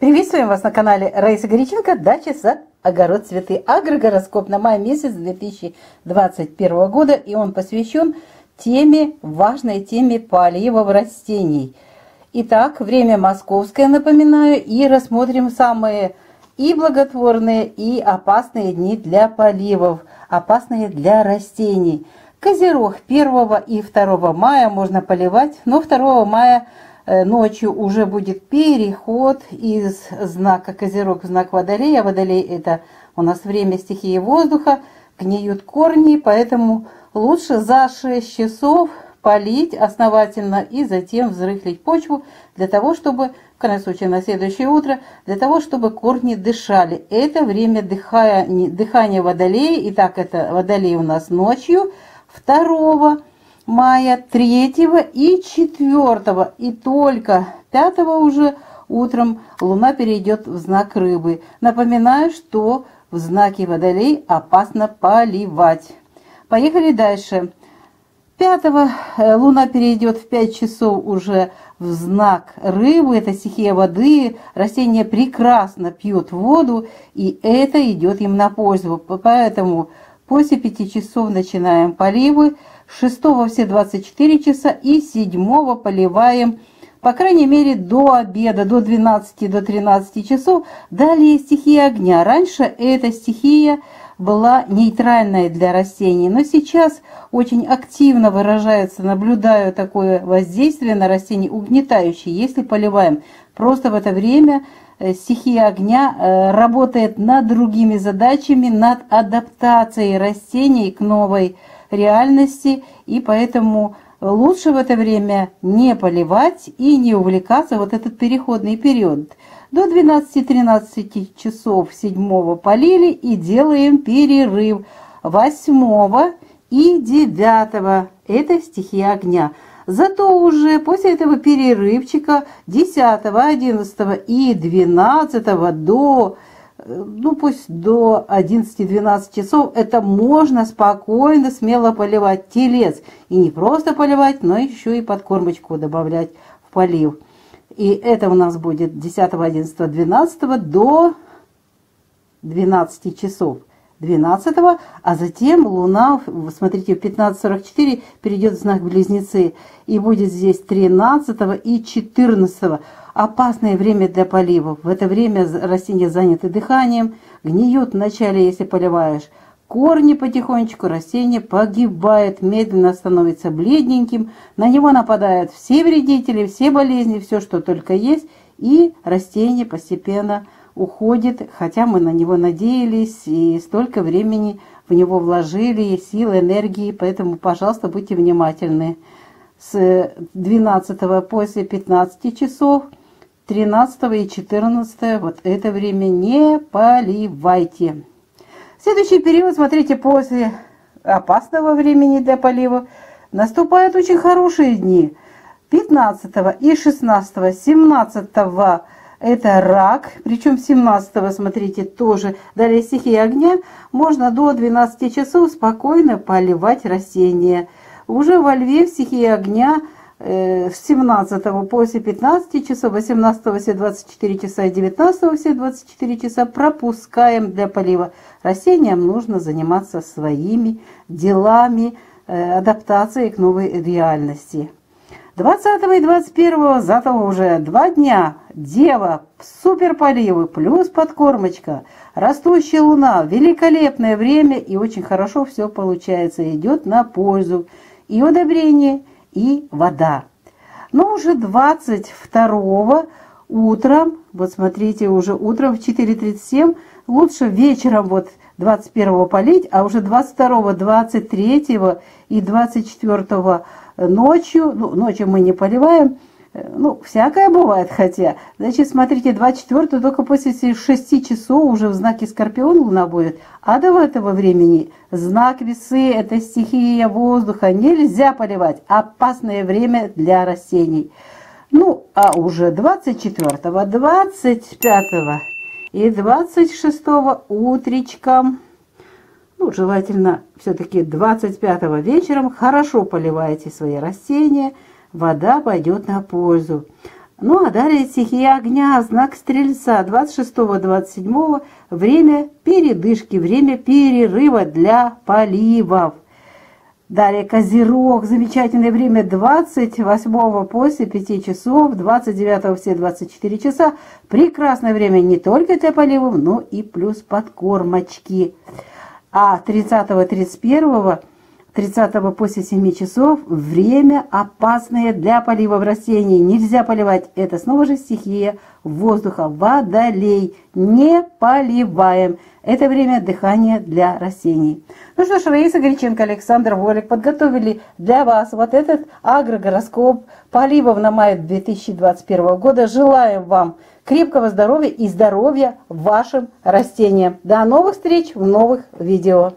Приветствуем вас на канале Раиса Горяченко «Дача, сад, огород, цветы». Агрогороскоп на май месяц 2021 года, и он посвящен теме, важной теме поливов растений. Итак, время московское, напоминаю, и рассмотрим самые и благотворные, и опасные дни для поливов, опасные для растений. Козерог 1 и 2 мая можно поливать, но 2 мая – ночью уже будет переход из знака Козерог в знак Водолея. Водолей это у нас время стихии воздуха, гниют корни, поэтому лучше за 6 часов полить основательно и затем взрыхлить почву для того, чтобы, в крайнем случае на следующее утро, для того, чтобы корни дышали. Это время дыхания, дыхания водолея, и так это водолей у нас ночью, второго мая 3 и 4 и только 5 уже утром Луна перейдет в знак рыбы. Напоминаю, что в знаке Водолей опасно поливать. Поехали дальше. 5 э, Луна перейдет в 5 часов уже в знак рыбы, это стихия воды, растения прекрасно пьют воду, и это идет им на пользу. Поэтому после 5 часов начинаем поливы, 6 все 24 часа и 7 поливаем, по крайней мере, до обеда, до 12, до 13 часов. Далее стихия огня. Раньше эта стихия была нейтральной для растений, но сейчас очень активно выражается, наблюдаю такое воздействие на растения, угнетающее, если поливаем. Просто в это время э, стихия огня э, работает над другими задачами, над адаптацией растений к новой реальности, и поэтому лучше в это время не поливать и не увлекаться вот этот переходный период. До 12-13 часов 7 полили и делаем перерыв 8 и 9. Это стихия огня. Зато уже после этого перерывчика 10, 11 и 12 до ну пусть до 11-12 часов, это можно спокойно, смело поливать телец. И не просто поливать, но еще и подкормочку добавлять в полив. И это у нас будет 10, 11, 12 до 12 часов. 12, а затем Луна, смотрите, в 15.44 перейдет в знак Близнецы, и будет здесь 13 и 14 опасное время для поливов. В это время растения заняты дыханием, гниют вначале, если поливаешь. Корни потихонечку, растение погибает, медленно становится бледненьким, на него нападают все вредители, все болезни, все, что только есть, и растение постепенно уходит, хотя мы на него надеялись и столько времени в него вложили, сил, энергии, поэтому, пожалуйста, будьте внимательны. С 12 после 15 часов – 13 и 14 вот это время не поливайте. Следующий период, смотрите, после опасного времени для полива наступают очень хорошие дни. 15 и 16, 17 это рак, причем 17 смотрите, тоже далее стихии огня, можно до 12 часов спокойно поливать растения. Уже во льве в стихии огня – с 17 после 15 часов, 18 все 24 часа и 19 все 24 часа пропускаем для полива. Растениям нужно заниматься своими делами, э, адаптацией к новой реальности. 20 и 21 зато уже два дня Дева, супер поливы, плюс подкормочка, растущая луна, великолепное время и очень хорошо все получается, идет на пользу и удобрение, и вода. Но уже 22 утром, вот смотрите, уже утром в 4.37, лучше вечером вот 21 полить, а уже 22, 23 и 24 ночью, ну, ночью мы не поливаем, ну, всякое бывает, хотя. Значит, смотрите, 24 только после 6 часов уже в знаке Скорпион Луна будет. А до этого времени знак весы – это стихия воздуха. Нельзя поливать. Опасное время для растений. Ну, а уже 24, 25 и 26 утречком, ну, желательно все-таки 25 вечером, хорошо поливайте свои растения – вода пойдет на пользу. Ну а далее стихия огня, знак Стрельца, 26-27, время передышки, время перерыва для поливов. Далее Козерог, замечательное время 28 после 5 часов, 29 все 24 часа. Прекрасное время не только для поливов, но и плюс подкормочки. А 30-31 30 после 7 часов время опасное для полива растений. Нельзя поливать. Это снова же стихия воздуха. Водолей. Не поливаем. Это время дыхания для растений. Ну что ж, Раиса Греченко, Александр Волик подготовили для вас вот этот агрогороскоп поливов на май 2021 года. Желаем вам крепкого здоровья и здоровья вашим растениям. До новых встреч в новых видео.